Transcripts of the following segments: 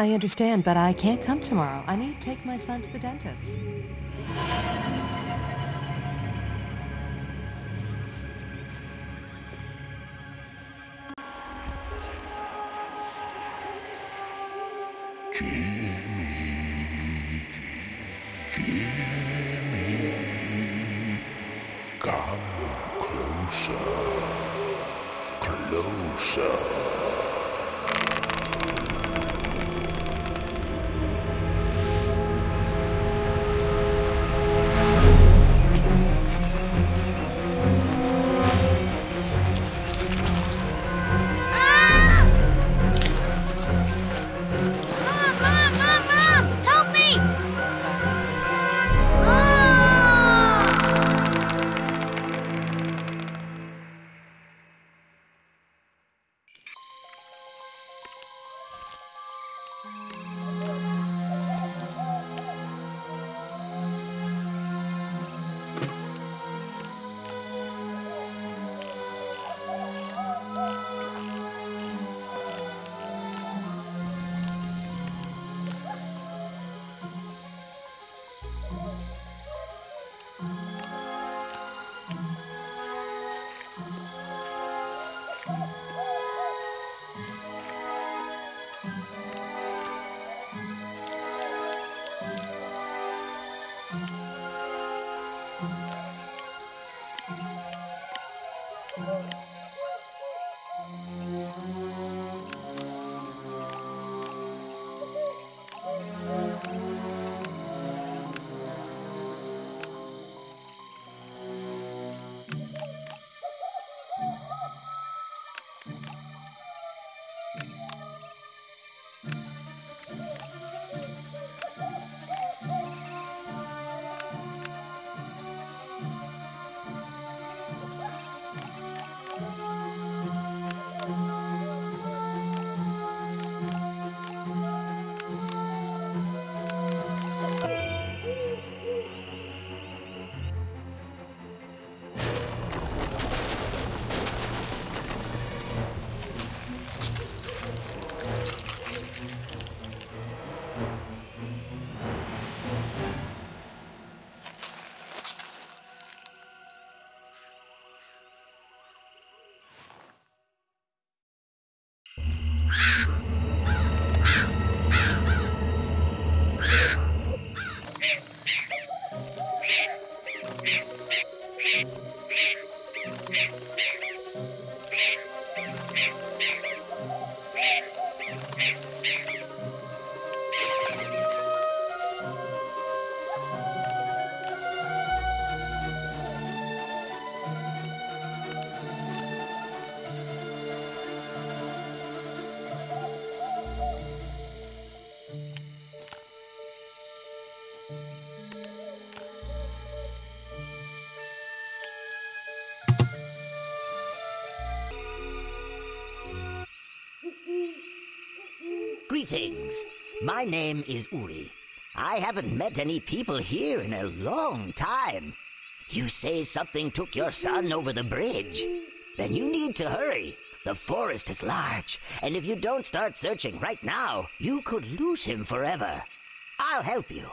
I understand, but I can't come tomorrow. I need to take my son to the dentist. Come Greetings. My name is Uri. I haven't met any people here in a long time. You say something took your son over the bridge. Then you need to hurry. The forest is large, and if you don't start searching right now, you could lose him forever. I'll help you.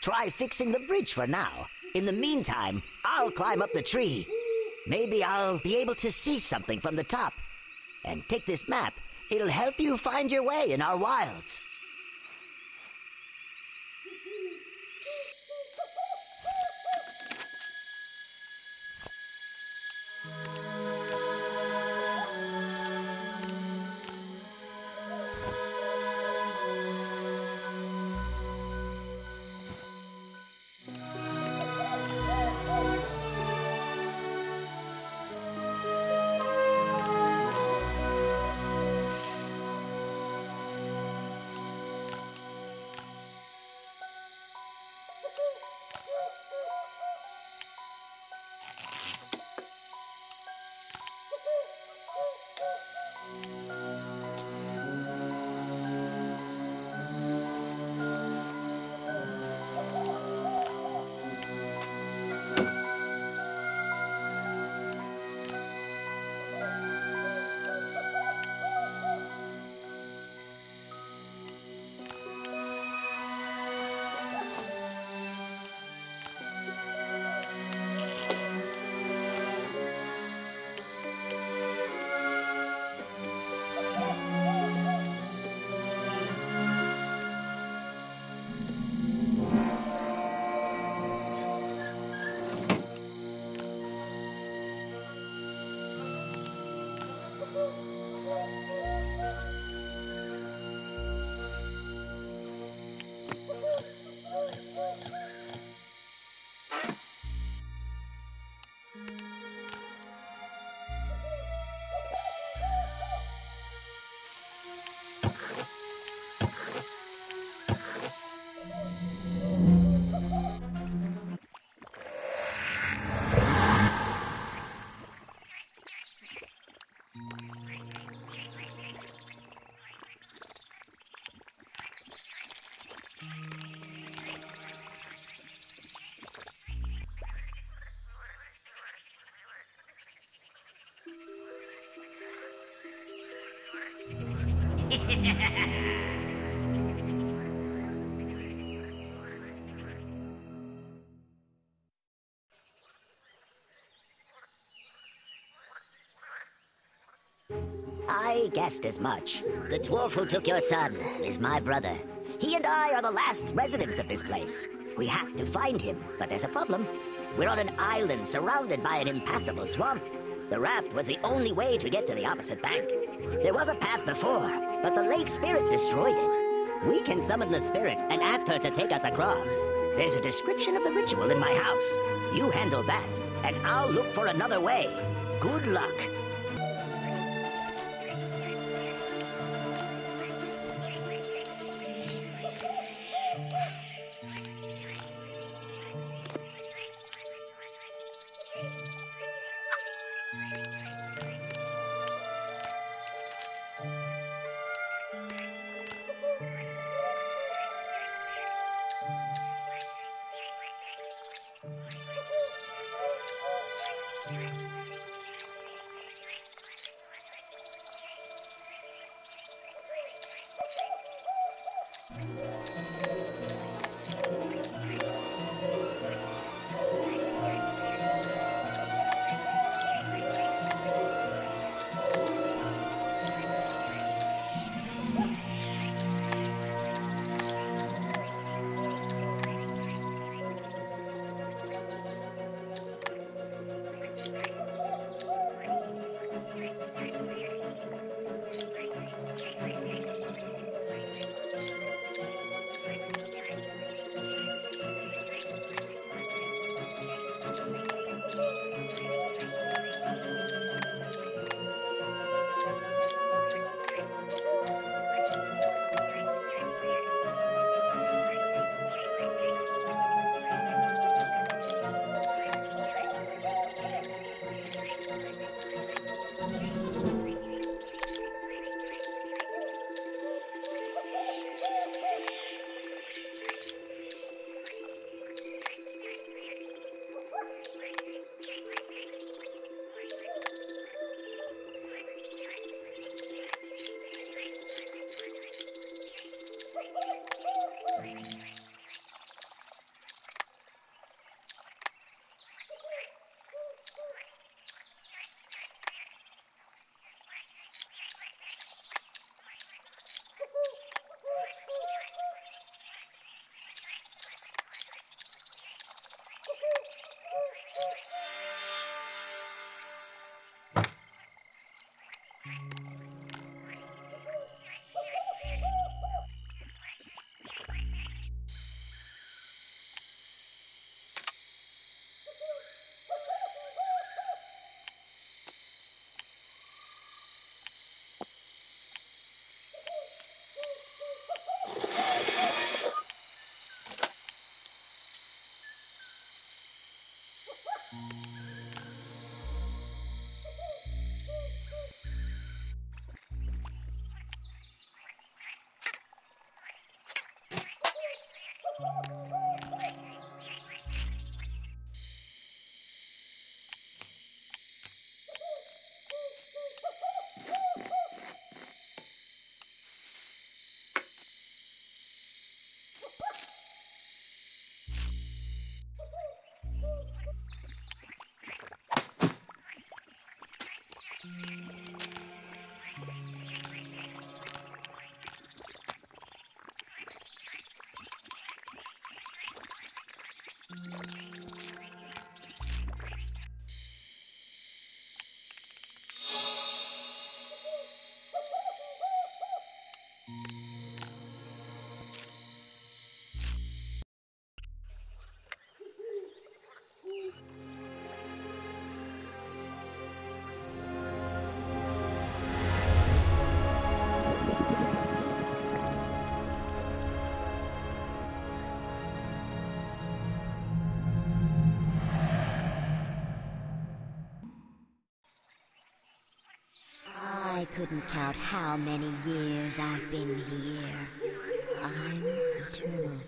Try fixing the bridge for now. In the meantime, I'll climb up the tree. Maybe I'll be able to see something from the top. And take this map. It'll help you find your way in our wilds. I guessed as much. The dwarf who took your son is my brother. He and I are the last residents of this place. We have to find him, but there's a problem. We're on an island surrounded by an impassable swamp. The raft was the only way to get to the opposite bank. There was a path before, but the lake spirit destroyed it. We can summon the spirit and ask her to take us across. There's a description of the ritual in my house. You handle that, and I'll look for another way. Good luck. I couldn't count how many years I've been here. I'm eternal.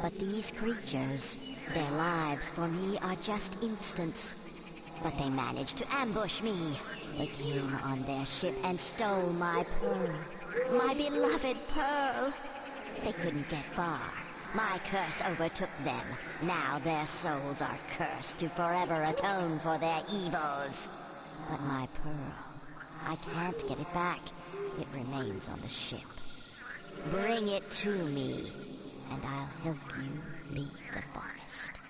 But these creatures, their lives for me are just instants. But they managed to ambush me. They came on their ship and stole my pearl. my beloved Pearl. They couldn't get far. My curse overtook them. Now their souls are cursed to forever atone for their evils. But my Pearl, I can't get it back. It remains on the ship. Bring it to me, and I'll help you leave the forest.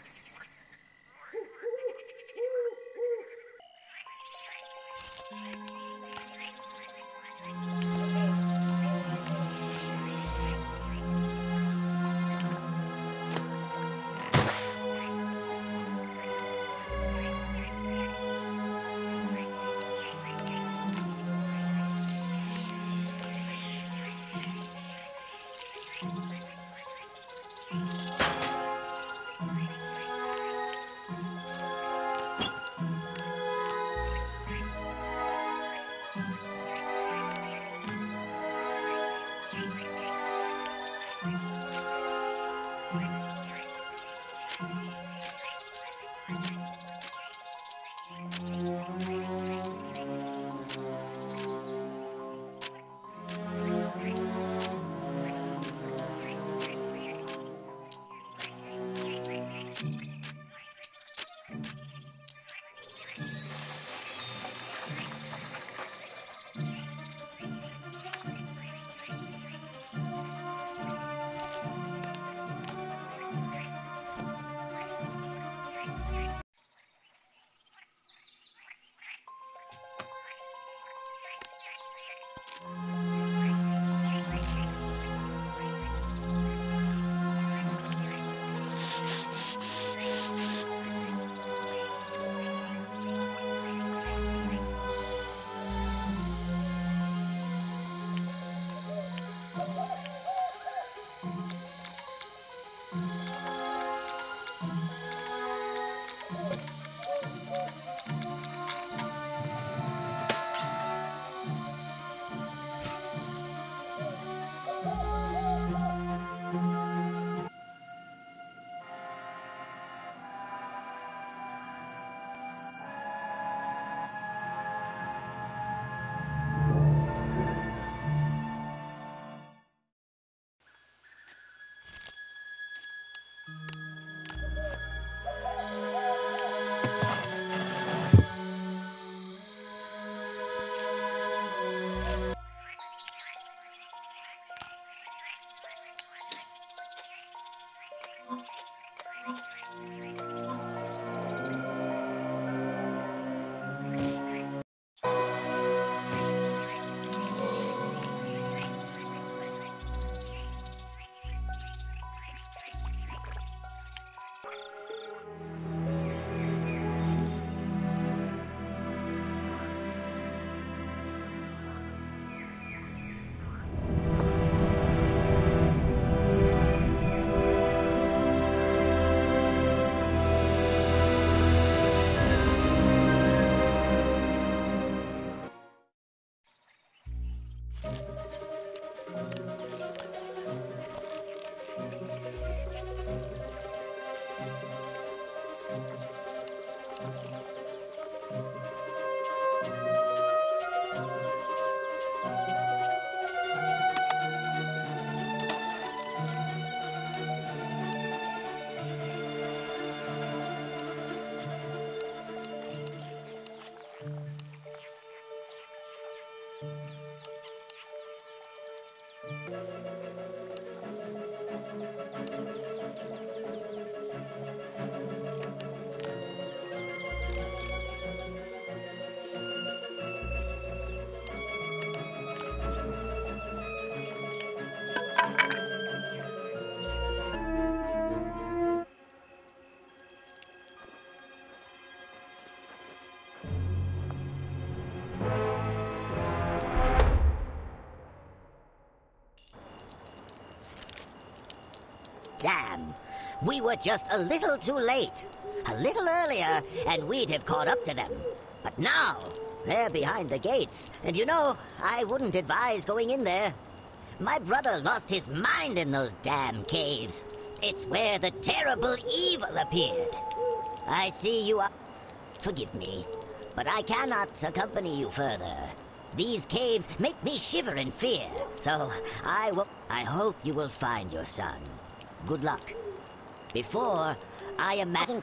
Damn. We were just a little too late. A little earlier, and we'd have caught up to them. But now, they're behind the gates. And you know, I wouldn't advise going in there. My brother lost his mind in those damn caves. It's where the terrible evil appeared. I see you are. Forgive me, but I cannot accompany you further. These caves make me shiver in fear. So I will. I hope you will find your son. Good luck. Before I imagine.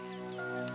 Música